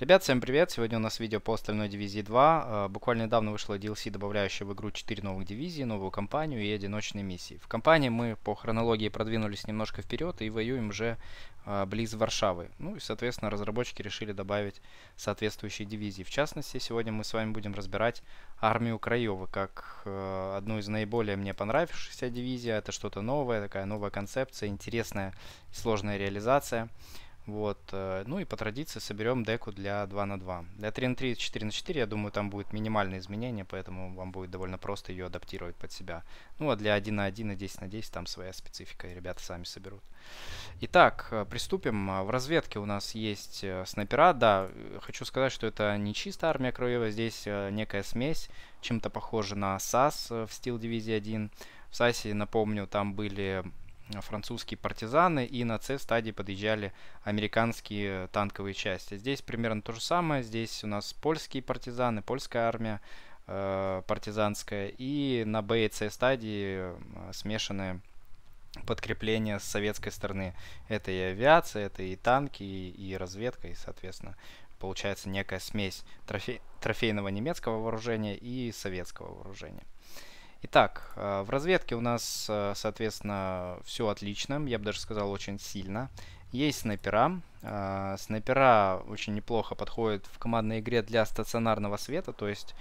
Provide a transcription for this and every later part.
Ребят, всем привет! Сегодня у нас видео по остальной дивизии 2. Э, буквально недавно вышло DLC, добавляющее в игру 4 новых дивизии, новую кампанию и одиночные миссии. В кампании мы по хронологии продвинулись немножко вперед и воюем уже э, близ Варшавы. Ну и, соответственно, разработчики решили добавить соответствующие дивизии. В частности, сегодня мы с вами будем разбирать армию Краевы как э, одну из наиболее мне понравившихся дивизий. Это что-то новое, такая новая концепция, интересная и сложная реализация. Вот. Э, ну и по традиции соберем деку для 2 на 2. Для 3 на 3 4 на 4, я думаю, там будет минимальное изменение, поэтому вам будет довольно просто ее адаптировать под себя. Ну а для 1 на 1 и 10 на 10 там своя специфика, и ребята сами соберут. Итак, э, приступим. В разведке у нас есть э, снайпера. Да, хочу сказать, что это не чисто армия Кроева, здесь некая смесь, чем-то похожа на САС в Steel Division 1. В САСе, напомню, там были французские партизаны, и на С-стадии подъезжали американские танковые части. Здесь примерно то же самое. Здесь у нас польские партизаны, польская армия э, партизанская, и на Б и С стадии э, смешанные подкрепления с советской стороны. Это и авиация, это и танки, и, и разведка, и, соответственно, получается некая смесь трофе трофейного немецкого вооружения и советского вооружения. Итак, э, в разведке у нас, э, соответственно, все отлично. Я бы даже сказал, очень сильно. Есть снайпера. Э, снайпера очень неплохо подходят в командной игре для стационарного света. То есть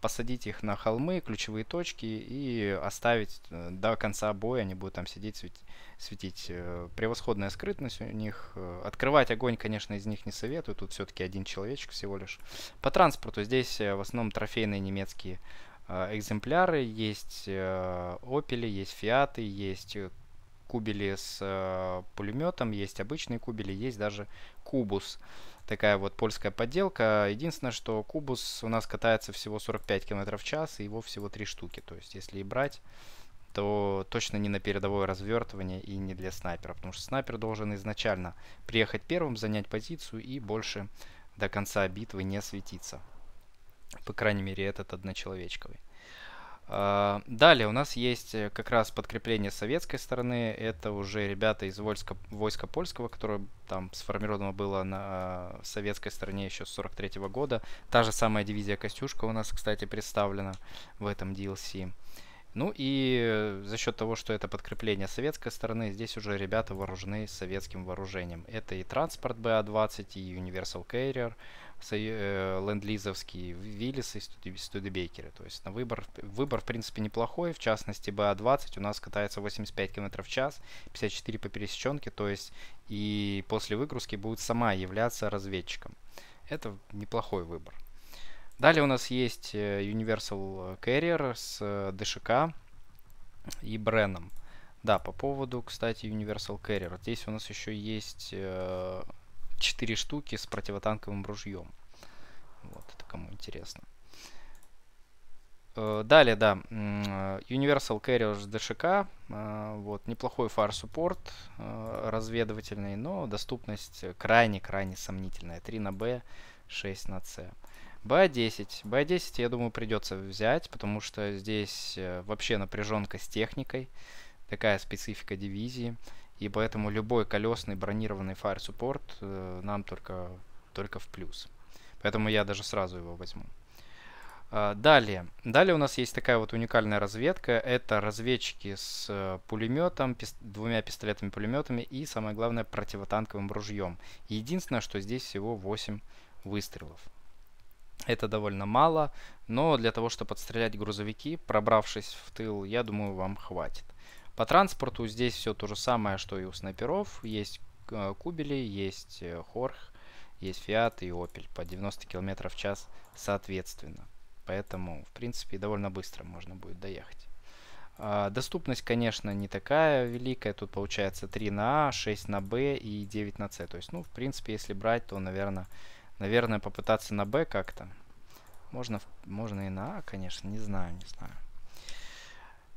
посадить их на холмы, ключевые точки и оставить до конца боя. Они будут там сидеть, светить. светить. Превосходная скрытность у них. Открывать огонь, конечно, из них не советую. Тут все-таки один человечек всего лишь. По транспорту здесь в основном трофейные немецкие экземпляры, есть э, Opel, есть Фиаты, есть э, кубели с пулеметом, есть обычные кубели, есть даже Кубус. Такая вот польская подделка. Единственное, что Кубус у нас катается всего 45 км в час, и его всего 3 штуки. То есть, если и брать, то точно не на передовое развертывание и не для снайпера. Потому что снайпер должен изначально приехать первым, занять позицию и больше до конца битвы не светиться. По крайней мере, этот одночеловечковый. Uh, далее у нас есть э, как раз подкрепление советской стороны. Это уже ребята из войска, войска польского, которое там сформировано было на советской стороне еще с 43 -го года. Та же самая дивизия Костюшка у нас, кстати, представлена в этом DLC. Ну и э, за счет того, что это подкрепление советской стороны, здесь уже ребята вооружены советским вооружением. Это и транспорт БА-20, и Universal Carrier, э, ленд-лизовские, Виллис и Студебекеры. То есть на выбор, выбор в принципе неплохой. В частности, БА-20 у нас катается 85 км в час, 54 по пересеченке. То есть и после выгрузки будет сама являться разведчиком. Это неплохой выбор. Далее у нас есть э, Universal Carrier с э, ДШК и Бреном. Да, по поводу, кстати, Universal Carrier. Здесь у нас еще есть 4 штуки с противотанковым ружьем. Вот, это кому интересно. Э, далее, да, Universal Carrier ДШК. Вот, неплохой фар-суппорт разведывательный, но доступность крайне-крайне сомнительная. 3 на Б, 6 на С. Б10. Б10, я думаю, придется взять, потому что здесь э, вообще напряженка с техникой. Такая специфика дивизии. И поэтому любой колесный бронированный Fire Support э, нам только, только в плюс. Поэтому я даже сразу его возьму. Uh, далее. Далее у нас есть такая вот уникальная разведка. Это разведчики с uh, пулеметом, пис двумя пистолетами-пулеметами и, самое главное, противотанковым ружьем. Единственное, что здесь всего 8 выстрелов. Это довольно мало, но для того, чтобы подстрелять грузовики, пробравшись в тыл, я думаю, вам хватит. По транспорту здесь все то же самое, что и у снайперов. Есть э, кубели, есть э, хорх, есть фиат и опель по 90 км в час соответственно. Поэтому, в принципе, довольно быстро можно будет доехать. А, доступность, конечно, не такая великая. Тут получается 3 на А, 6 на Б и 9 на С. То есть, ну, в принципе, если брать, то, наверное, Наверное, попытаться на Б как-то. Можно, можно и на А, конечно, не знаю, не знаю.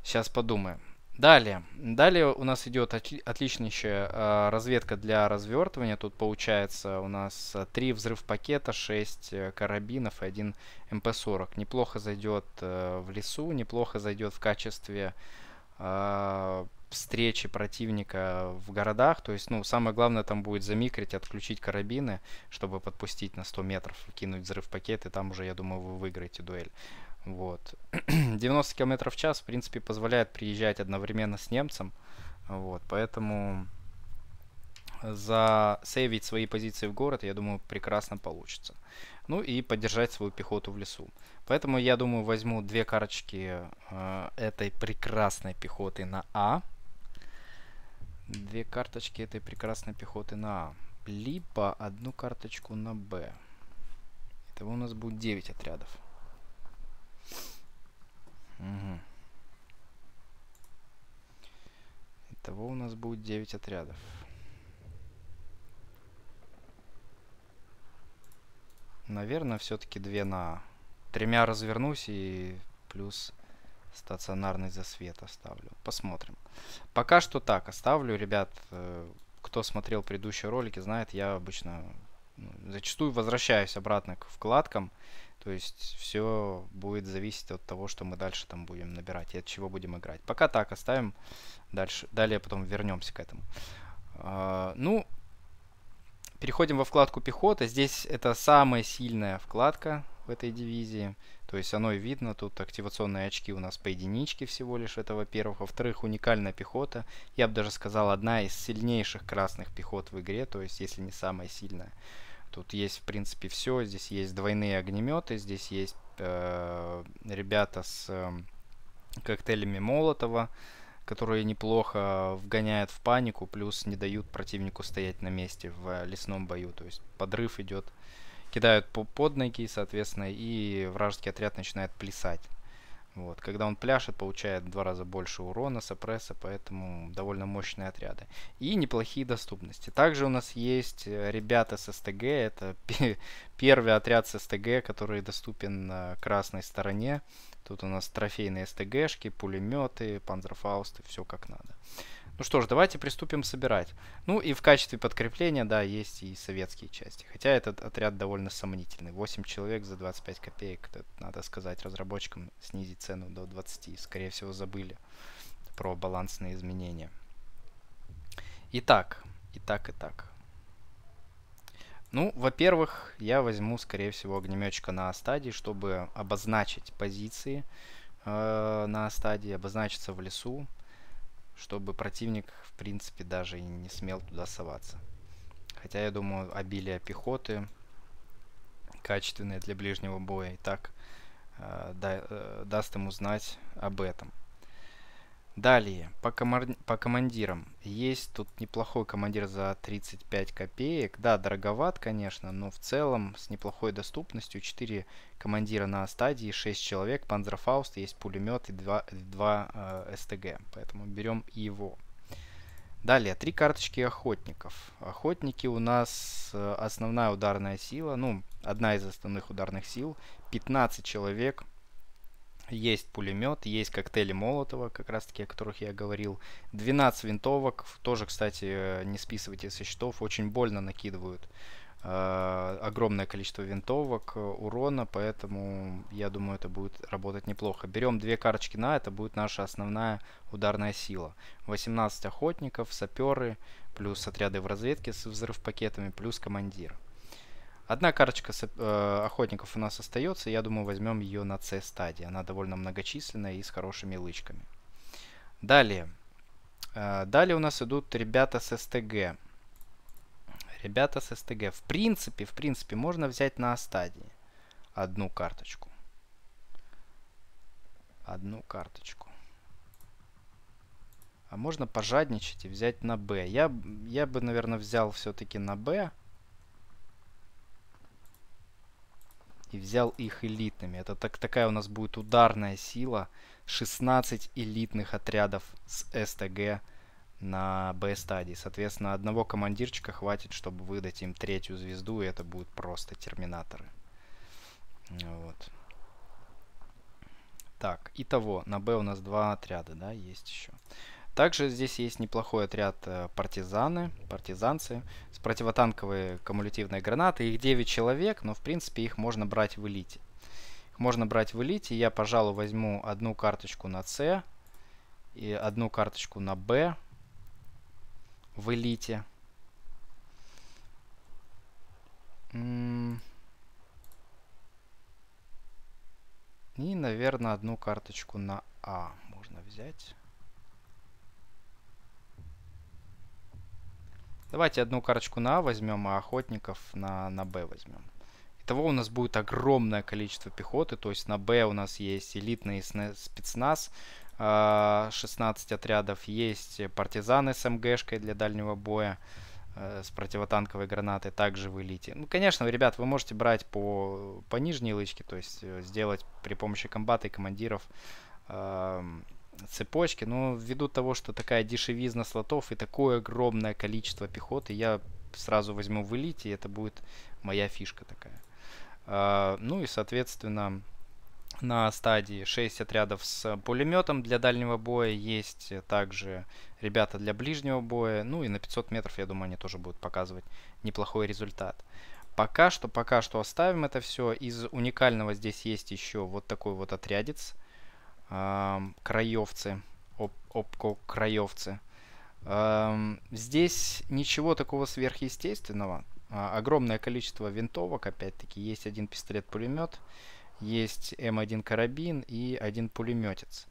Сейчас подумаем. Далее. Далее у нас идет отли отличнейшая э, разведка для развертывания. Тут получается у нас 3 взрыв пакета, 6 э, карабинов и 1 МП-40. Неплохо зайдет э, в лесу, неплохо зайдет в качестве э, встречи противника в городах. То есть, ну, самое главное там будет замикрить, отключить карабины, чтобы подпустить на 100 метров, кинуть взрыв пакет, и там уже, я думаю, вы выиграете дуэль. Вот. 90 км в час, в принципе, позволяет приезжать одновременно с немцем. Вот, поэтому засейвить свои позиции в город, я думаю, прекрасно получится. Ну и поддержать свою пехоту в лесу. Поэтому я думаю, возьму две карточки э, этой прекрасной пехоты на А. Две карточки этой прекрасной пехоты на А. Либо одну карточку на Б. Итого у нас будет 9 отрядов. Угу. Итого у нас будет 9 отрядов. Наверное, все-таки 2 на. Тремя развернусь и плюс стационарный засвет оставлю. Посмотрим. Пока что так оставлю, ребят. Э, кто смотрел предыдущие ролики, знает, я обычно ну, зачастую возвращаюсь обратно к вкладкам. То есть все будет зависеть от того, что мы дальше там будем набирать и от чего будем играть. Пока так оставим. Дальше, далее потом вернемся к этому. Uh, ну, переходим во вкладку пехота. Здесь это самая сильная вкладка в этой дивизии. То есть оно и видно, тут активационные очки у нас по единичке всего лишь, это во-первых. Во-вторых, уникальная пехота. Я бы даже сказал, одна из сильнейших красных пехот в игре, то есть если не самая сильная. Тут есть, в принципе, все. Здесь есть двойные огнеметы, здесь есть э, ребята с э, коктейлями Молотова, которые неплохо вгоняют в панику, плюс не дают противнику стоять на месте в лесном бою. То есть подрыв идет кидают по под ноги, соответственно, и вражеский отряд начинает плясать. Вот. Когда он пляшет, получает в два раза больше урона, сопресса, поэтому довольно мощные отряды. И неплохие доступности. Также у нас есть э, ребята с СТГ. Это первый отряд с СТГ, который доступен на красной стороне. Тут у нас трофейные СТГшки, пулеметы, панзерфаусты, все как надо. Ну что ж, давайте приступим собирать. Ну и в качестве подкрепления, да, есть и советские части. Хотя этот отряд довольно сомнительный. 8 человек за 25 копеек. Это, надо сказать, разработчикам снизить цену до 20. Скорее всего, забыли про балансные изменения. Итак, итак, итак. Ну, во-первых, я возьму, скорее всего, огнеметчика на стадии, чтобы обозначить позиции э, на стадии, обозначиться в лесу, чтобы противник, в принципе, даже и не смел туда соваться. Хотя, я думаю, обилие пехоты, качественное для ближнего боя, и так э, да, э, даст ему знать об этом. Далее, по, комар... по командирам. Есть тут неплохой командир за 35 копеек. Да, дороговат, конечно, но в целом с неплохой доступностью. 4 командира на стадии, 6 человек, Панзерфауст, есть пулемет и 2, 2 э, СТГ. Поэтому берем его. Далее, три карточки охотников. Охотники у нас э, основная ударная сила, ну, одна из основных ударных сил. 15 человек, есть пулемет, есть коктейли Молотова, как раз таки, о которых я говорил. 12 винтовок, тоже, кстати, э, не списывайте со счетов, очень больно накидывают э, огромное количество винтовок, э, урона, поэтому я думаю, это будет работать неплохо. Берем две карточки на, это будет наша основная ударная сила. 18 охотников, саперы, плюс отряды в разведке с взрыв пакетами, плюс командир. Одна карточка э, охотников у нас остается. Я думаю, возьмем ее на C стадии. Она довольно многочисленная и с хорошими лычками. Далее. Э, далее у нас идут ребята с СТГ. Ребята с СТГ. В принципе, в принципе, можно взять на стадии одну карточку. Одну карточку. А можно пожадничать и взять на Б. Я, я бы, наверное, взял все-таки на Б. и взял их элитными. Это так, такая у нас будет ударная сила. 16 элитных отрядов с СТГ на Б-стадии. Соответственно, одного командирчика хватит, чтобы выдать им третью звезду, и это будут просто терминаторы. Вот. Так, итого, на Б у нас два отряда, да, есть еще. Также здесь есть неплохой отряд э, партизаны, партизанцы с противотанковой кумулятивной гранатой. Их 9 человек, но в принципе их можно брать в элите. Их можно брать в элите. Я, пожалуй, возьму одну карточку на С и одну карточку на Б в элите. И, наверное, одну карточку на А можно взять. Давайте одну карточку на А возьмем, а охотников на, на Б возьмем. Итого у нас будет огромное количество пехоты. То есть на Б у нас есть элитный спецназ. 16 а, отрядов. Есть партизаны с МГшкой для дальнего боя э, с противотанковой гранатой также в элите. Ну, конечно, ребят, вы можете брать по, по нижней лычке, то есть э, сделать при помощи комбата и командиров цепочки, но ввиду того, что такая дешевизна слотов и такое огромное количество пехоты, я сразу возьму в элите, и это будет моя фишка такая. Э, ну и, соответственно, на стадии 6 отрядов с пулеметом для дальнего боя. Есть также ребята для ближнего боя. Ну и на 500 метров, я думаю, они тоже будут показывать неплохой результат. Пока что, пока что оставим это все. Из уникального здесь есть еще вот такой вот отрядец. Эм, краевцы. Оп Опко краевцы. Эм, здесь ничего такого сверхъестественного. Э, огромное количество винтовок, опять-таки. Есть один пистолет-пулемет есть М1 карабин и один пулеметец.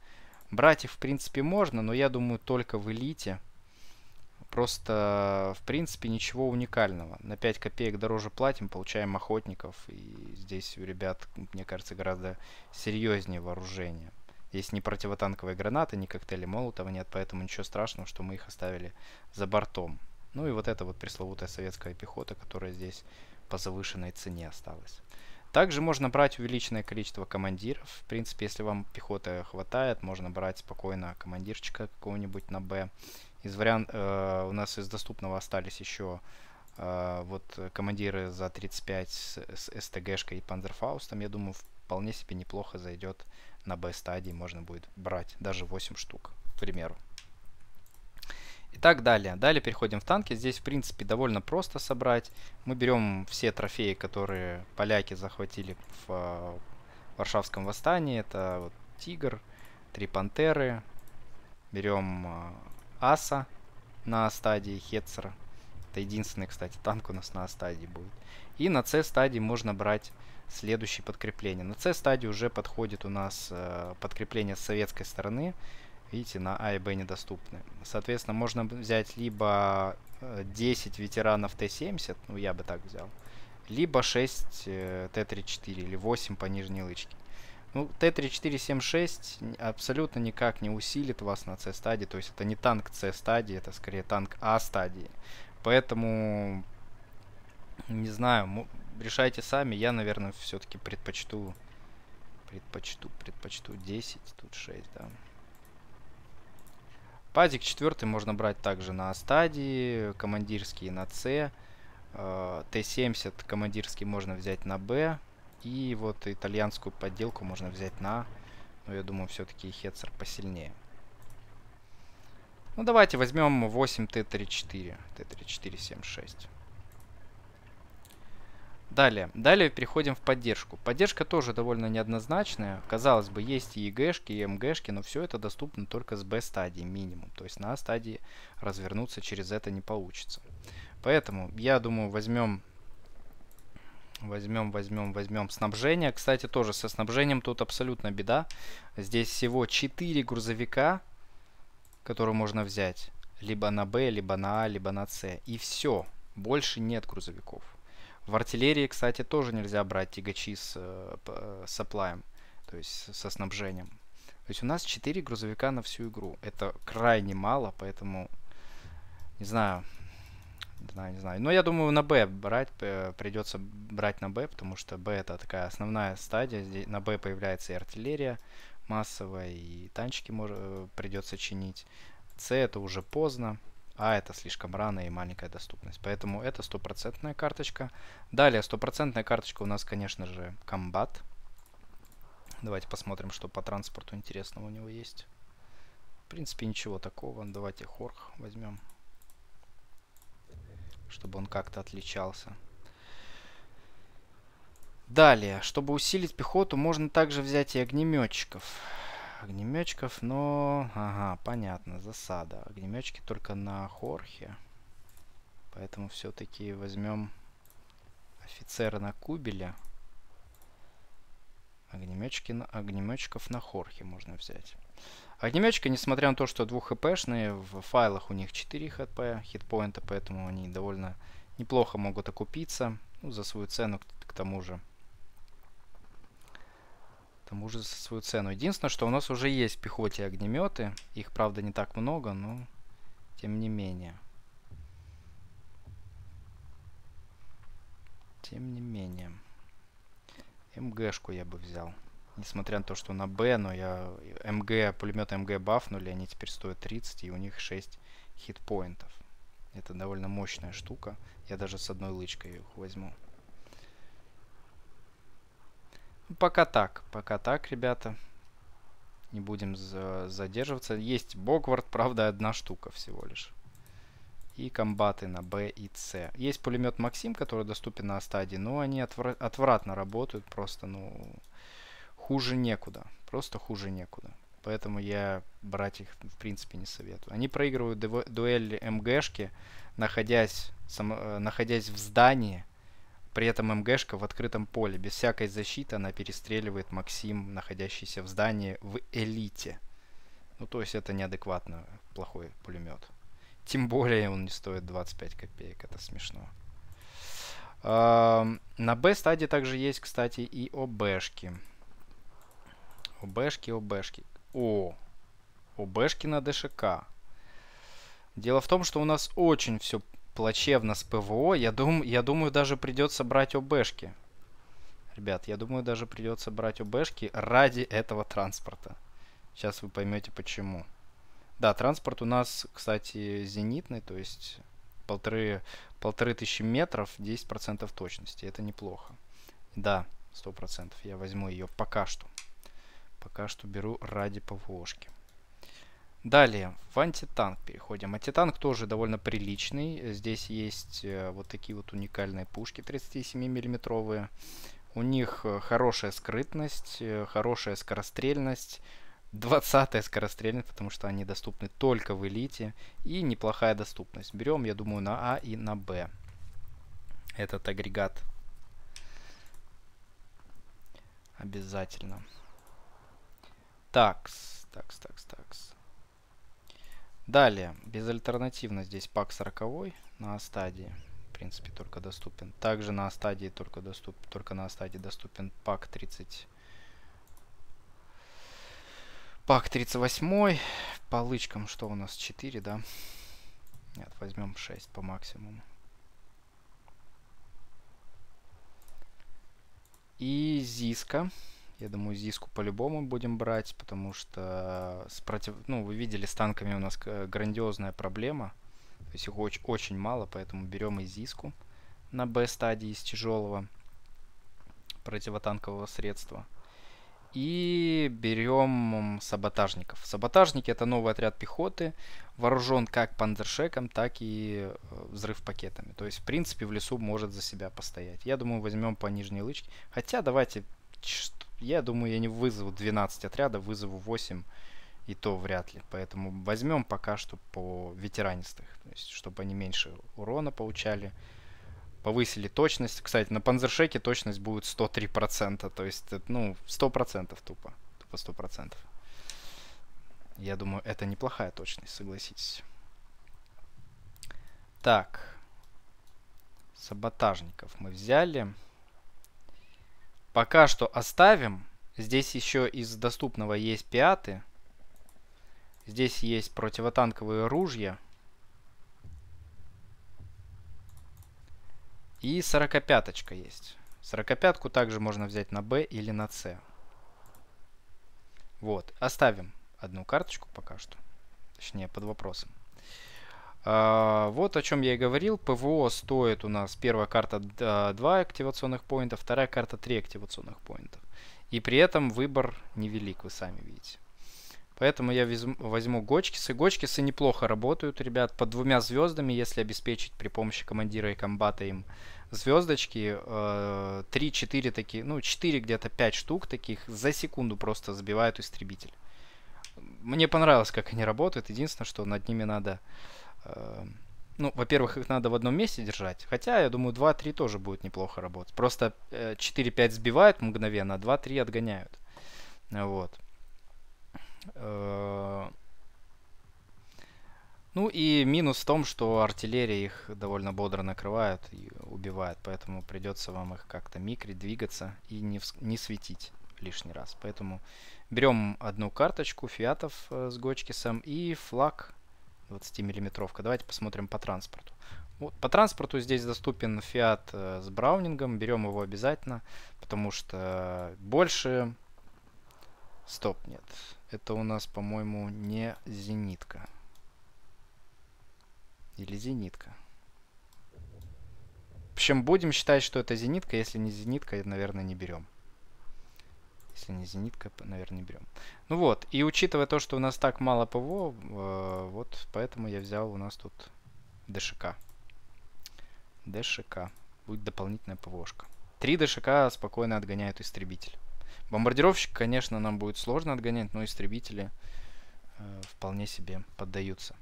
Брать их, в принципе, можно, но я думаю, только в элите. Просто, в принципе, ничего уникального. На 5 копеек дороже платим, получаем охотников. И здесь у ребят, мне кажется, гораздо серьезнее вооружение. Здесь ни противотанковые гранаты, ни коктейли Молотова нет, поэтому ничего страшного, что мы их оставили за бортом. Ну и вот эта вот пресловутая советская пехота, которая здесь по завышенной цене осталась. Также можно брать увеличенное количество командиров. В принципе, если вам пехоты хватает, можно брать спокойно командирчика какого-нибудь на Б. Из вариант, э, у нас из доступного остались еще э, вот командиры за 35 с, с СТГшкой и Панзерфаустом. Я думаю, вполне себе неплохо зайдет на Б стадии. Можно будет брать даже 8 штук, к примеру. И так далее. Далее переходим в танки. Здесь, в принципе, довольно просто собрать. Мы берем все трофеи, которые поляки захватили в э, Варшавском восстании. Это вот, Тигр, Три Пантеры. Берем э, Аса на стадии Хетцера. Это единственный, кстати, танк у нас на стадии будет. И на С стадии можно брать следующее подкрепление. На С стадии уже подходит у нас э, подкрепление с советской стороны. Видите, на А и Б недоступны. Соответственно, можно взять либо 10 э, ветеранов Т-70, ну я бы так взял, либо 6 э, Т-34 или 8 по нижней лычке. Ну, Т-3476 абсолютно никак не усилит вас на С-стадии, то есть это не танк С-стадии, это скорее танк А-стадии. Поэтому, не знаю, решайте сами, я, наверное, все-таки предпочту, предпочту, предпочту 10, тут 6, да. Пазик четвертый можно брать также на стадии, командирский на С. Э, Т-70 командирский можно взять на Б. И вот итальянскую подделку можно взять на Но я думаю, все-таки Хетцер посильнее. Ну, давайте возьмем 8 Т-34. Т-34-76. Далее. Далее переходим в поддержку. Поддержка тоже довольно неоднозначная. Казалось бы, есть и ЕГшки, и МГшки, но все это доступно только с Б-стадии минимум. То есть на А стадии развернуться через это не получится. Поэтому, я думаю, возьмем... Возьмем, возьмем, возьмем снабжение. Кстати, тоже со снабжением тут абсолютно беда. Здесь всего 4 грузовика, которые можно взять. Либо на Б, либо на А, либо на С. И все. Больше нет грузовиков. В артиллерии, кстати, тоже нельзя брать тягачи с э, саплаем, то есть со снабжением. То есть у нас 4 грузовика на всю игру. Это крайне мало, поэтому не знаю. Не знаю, не знаю. Но я думаю, на Б брать придется брать на Б, потому что Б это такая основная стадия. Здесь на Б появляется и артиллерия массовая, и танчики э, придется чинить. С это уже поздно а это слишком рано и маленькая доступность. Поэтому это стопроцентная карточка. Далее, стопроцентная карточка у нас, конечно же, комбат. Давайте посмотрим, что по транспорту интересного у него есть. В принципе, ничего такого. Давайте Хорх возьмем. Чтобы он как-то отличался. Далее, чтобы усилить пехоту, можно также взять и огнеметчиков. Огнеметчиков, но... Ага, понятно, засада. Огнеметчики только на Хорхе. Поэтому все-таки возьмем офицера на Кубеле. Огнеметчики на... Огнеметчиков на Хорхе можно взять. Огнеметчика, несмотря на то, что 2 хпшные, в файлах у них 4 хп, хитпоинта, поэтому они довольно неплохо могут окупиться. Ну, за свою цену, к, к тому же. К тому же за свою цену. Единственное, что у нас уже есть в пехоте огнеметы. Их, правда, не так много, но тем не менее. Тем не менее. МГшку я бы взял. Несмотря на то, что на Б, но я МГ, пулемет МГ бафнули, они теперь стоят 30, и у них 6 хитпоинтов. Это довольно мощная штука. Я даже с одной лычкой их возьму. Ну, пока так, пока так, ребята. Не будем за задерживаться. Есть Богвард, правда, одна штука всего лишь. И комбаты на Б и С. Есть пулемет Максим, который доступен на стадии, но они отвра отвратно работают, просто, ну, хуже некуда. Просто хуже некуда. Поэтому я брать их в принципе не советую. Они проигрывают дуэль МГшки, находясь, сам, э, находясь в здании. При этом МГшка в открытом поле. Без всякой защиты она перестреливает Максим, находящийся в здании в элите. Ну, то есть это неадекватно плохой пулемет. Тем более он не стоит 25 копеек. Это смешно. На Б стадии также есть, кстати, и ОБшки. ОБшки, ОБшки. О, ОБшки на ДШК. Дело в том, что у нас очень все плачевно с ПВО. Я, дум, я думаю, даже придется брать ОБшки. Ребят, я думаю, даже придется брать ОБшки ради этого транспорта. Сейчас вы поймете почему. Да, транспорт у нас, кстати, зенитный, то есть полторы, полторы тысячи метров, 10% точности. Это неплохо. Да, 100%. Я возьму ее пока что. Пока что беру ради ПВОшки. Далее, в антитанк переходим. Антитанк тоже довольно приличный. Здесь есть э, вот такие вот уникальные пушки 37 миллиметровые. У них э, хорошая скрытность, э, хорошая скорострельность. 20 скорострельность, потому что они доступны только в элите. И неплохая доступность. Берем, я думаю, на А и на Б. Этот агрегат. Обязательно. Такс, такс, такс, такс. Далее, безальтернативно здесь пак 40 на стадии. В принципе, только доступен. Также на стадии только, доступ, только на стадии доступен пак 30. Пак 38. По лычкам что у нас? 4, да? Нет, возьмем 6 по максимуму. И Зиска. Я думаю, Зиску по-любому будем брать, потому что с против... ну, вы видели, с танками у нас грандиозная проблема. То есть их очень, очень мало, поэтому берем и Зиску на Б-стадии из тяжелого противотанкового средства. И берем саботажников. Саботажники это новый отряд пехоты, вооружен как панзершеком, так и э, взрыв пакетами. То есть, в принципе, в лесу может за себя постоять. Я думаю, возьмем по нижней лычке. Хотя, давайте я думаю, я не вызову 12 отрядов, вызову 8, и то вряд ли. Поэтому возьмем пока что по ветеранистых, то есть, чтобы они меньше урона получали. Повысили точность. Кстати, на панзершеке точность будет 103%, то есть, ну, 100% тупо. Тупо 100%. Я думаю, это неплохая точность, согласитесь. Так. Саботажников мы взяли. Пока что оставим. Здесь еще из доступного есть пиаты. Здесь есть противотанковые ружья. И 45-очка есть. 45-ку также можно взять на Б или на С. Вот, оставим одну карточку пока что. Точнее, под вопросом. А, вот о чем я и говорил. ПВО стоит у нас первая карта 2 активационных поинта, вторая карта 3 активационных поинтов. И при этом выбор невелик, вы сами видите. Поэтому я возьму, Гочкисы. Гочкисы неплохо работают, ребят, под двумя звездами, если обеспечить при помощи командира и комбата им звездочки. 3-4 э, такие, ну 4 где-то 5 штук таких за секунду просто забивают истребитель. мне понравилось, как они работают. Единственное, что над ними надо... Э, ну, во-первых, их надо в одном месте держать. Хотя, я думаю, 2-3 тоже будет неплохо работать. Просто э, 4-5 сбивают мгновенно, а 2-3 отгоняют. Вот. Э, ну и минус в том, что артиллерия их довольно бодро накрывает и убивает, поэтому придется вам их как-то микрить, двигаться и не, не светить лишний раз. Поэтому берем одну карточку фиатов э, с Гочкисом и флаг 20 миллиметровка. Давайте посмотрим по транспорту. Вот, по транспорту здесь доступен фиат э, с браунингом. Берем его обязательно, потому что больше... Стоп, нет. Это у нас, по-моему, не зенитка. Или зенитка. В общем, будем считать, что это зенитка. Если не зенитка, наверное, не берем. Если не зенитка, наверное, не берем. Ну вот, и учитывая то, что у нас так мало ПВО, э, вот поэтому я взял у нас тут ДШК. ДШК. Будет дополнительная ПВОшка. Три ДШК спокойно отгоняют истребитель. Бомбардировщик, конечно, нам будет сложно отгонять, но истребители э, вполне себе поддаются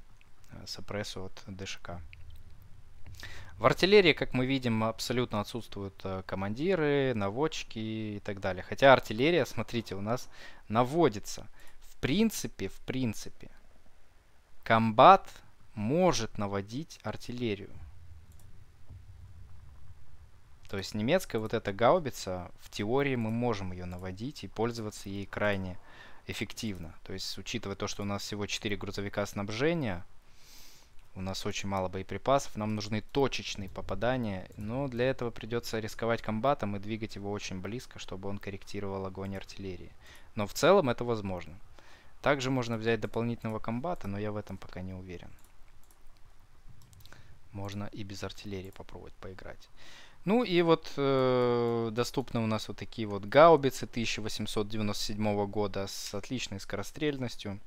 э, сопрессу от ДШК. В артиллерии, как мы видим, абсолютно отсутствуют э, командиры, наводчики и так далее. Хотя артиллерия, смотрите, у нас наводится. В принципе, в принципе, комбат может наводить артиллерию. То есть немецкая вот эта гаубица, в теории мы можем ее наводить и пользоваться ей крайне эффективно. То есть, учитывая то, что у нас всего 4 грузовика снабжения, у нас очень мало боеприпасов, нам нужны точечные попадания, но для этого придется рисковать комбатом и двигать его очень близко, чтобы он корректировал огонь артиллерии. Но в целом это возможно. Также можно взять дополнительного комбата, но я в этом пока не уверен. Можно и без артиллерии попробовать поиграть. Ну и вот э, доступны у нас вот такие вот гаубицы 1897 года с отличной скорострельностью.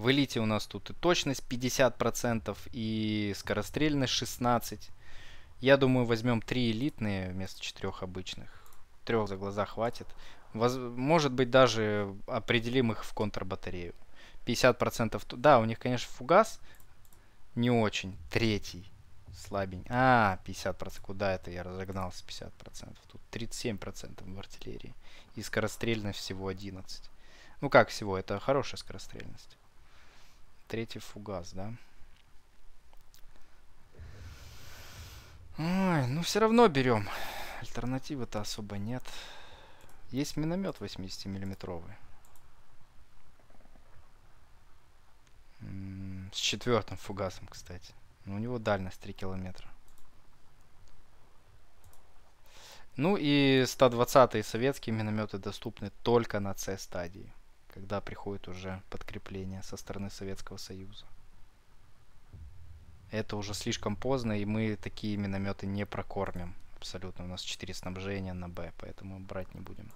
В элите у нас тут и точность 50%, и скорострельность 16%. Я думаю, возьмем 3 элитные вместо 4 обычных. Трех за глаза хватит. Воз... Может быть, даже определим их в контрбатарею. 50% да, у них, конечно, фугас не очень. Третий слабень. А, 50%. Куда это я разогнался? 50%. Тут 37% в артиллерии. И скорострельность всего 11. Ну как всего? Это хорошая скорострельность. Третий фугас, да? Ой, ну все равно берем. Альтернативы-то особо нет. Есть миномет 80-миллиметровый. С четвертым фугасом, кстати. Но у него дальность 3 километра. Ну и 120-е советские минометы доступны только на C-стадии, когда приходит уже подкрепление со стороны Советского Союза. Это уже слишком поздно, и мы такие минометы не прокормим. Абсолютно. У нас 4 снабжения на Б, поэтому брать не будем.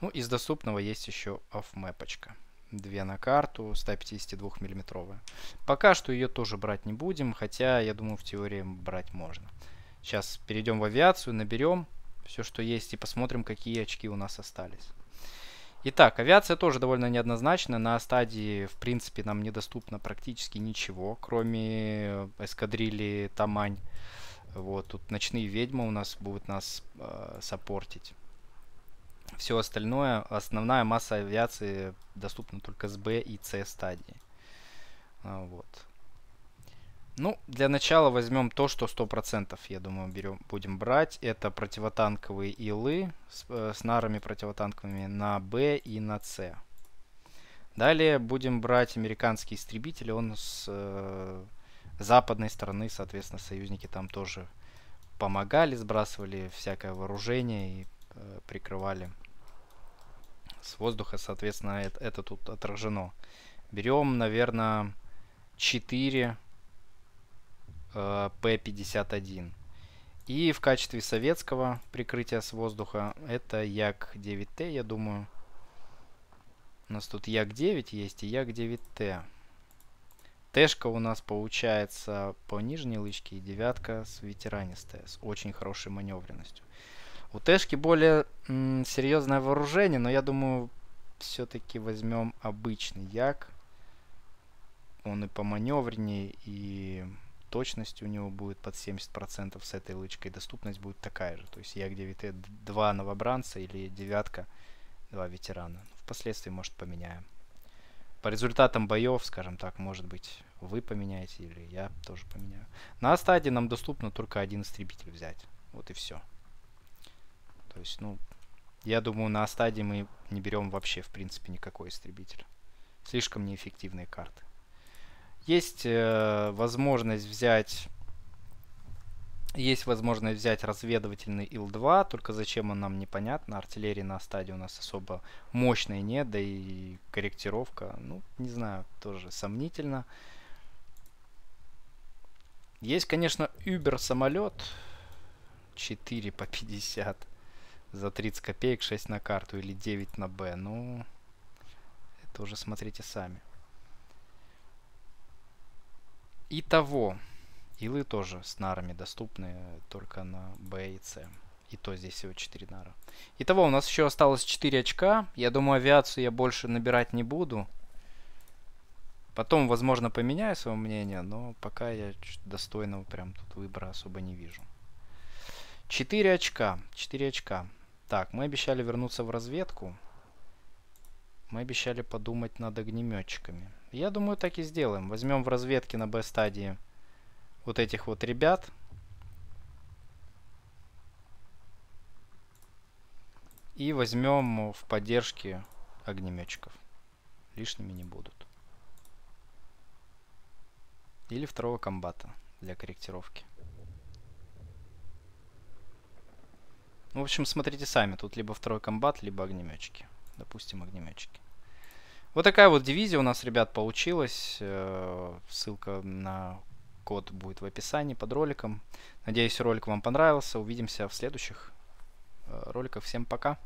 Ну, из доступного есть еще оффмэпочка. Две на карту, 152 миллиметровая. Пока что ее тоже брать не будем, хотя, я думаю, в теории брать можно. Сейчас перейдем в авиацию, наберем все, что есть, и посмотрим, какие очки у нас остались. Итак, авиация тоже довольно неоднозначна. На стадии, в принципе, нам недоступно практически ничего, кроме эскадрильи Тамань. Вот, тут ночные ведьмы у нас будут нас э, саппортить. Все остальное, основная масса авиации доступна только с Б и С стадии. А, вот. Ну, для начала возьмем то, что 100%, я думаю, берем, будем брать. Это противотанковые илы с, э, с нарами противотанковыми на Б и на С. Далее будем брать американский истребитель. Он с э, западной стороны, соответственно, союзники там тоже помогали, сбрасывали всякое вооружение и э, прикрывали с воздуха, соответственно, это, это тут отражено. Берем, наверное, 4 э, P51. И в качестве советского прикрытия с воздуха это Як-9Т, я думаю. У нас тут Як-9 есть и Як-9Т. Тэшка у нас получается по нижней лычке и девятка с ветеранистой, с очень хорошей маневренностью. У Тэшки более м, серьезное вооружение, но я думаю, все-таки возьмем обычный як. Он и поманевреннее, и точность у него будет под 70% с этой лычкой. Доступность будет такая же. То есть як 9 два новобранца или девятка, два ветерана. Впоследствии, может, поменяем. По результатам боев, скажем так, может быть, вы поменяете или я тоже поменяю. На стадии нам доступно только один истребитель взять. Вот и все. То есть, ну, я думаю, на стадии мы не берем вообще, в принципе, никакой истребитель. Слишком неэффективные карты. Есть э, возможность взять... Есть возможность взять разведывательный Ил-2, только зачем он нам непонятно. Артиллерии на стадии у нас особо мощной нет, да и корректировка, ну, не знаю, тоже сомнительно. Есть, конечно, Uber самолет 4 по 50 за 30 копеек 6 на карту или 9 на Б. Ну, это уже смотрите сами. Итого, илы тоже с нарами доступны только на Б и С. И то здесь всего 4 нара. Итого, у нас еще осталось 4 очка. Я думаю, авиацию я больше набирать не буду. Потом, возможно, поменяю свое мнение, но пока я достойного прям тут выбора особо не вижу. 4 очка. 4 очка. Так, мы обещали вернуться в разведку. Мы обещали подумать над огнеметчиками. Я думаю, так и сделаем. Возьмем в разведке на Б-стадии вот этих вот ребят. И возьмем в поддержке огнеметчиков. Лишними не будут. Или второго комбата для корректировки. Ну, в общем, смотрите сами. Тут либо второй комбат, либо огнеметчики. Допустим, огнеметчики. Вот такая вот дивизия у нас, ребят, получилась. Э, ссылка на код будет в описании под роликом. Надеюсь, ролик вам понравился. Увидимся в следующих э, роликах. Всем пока.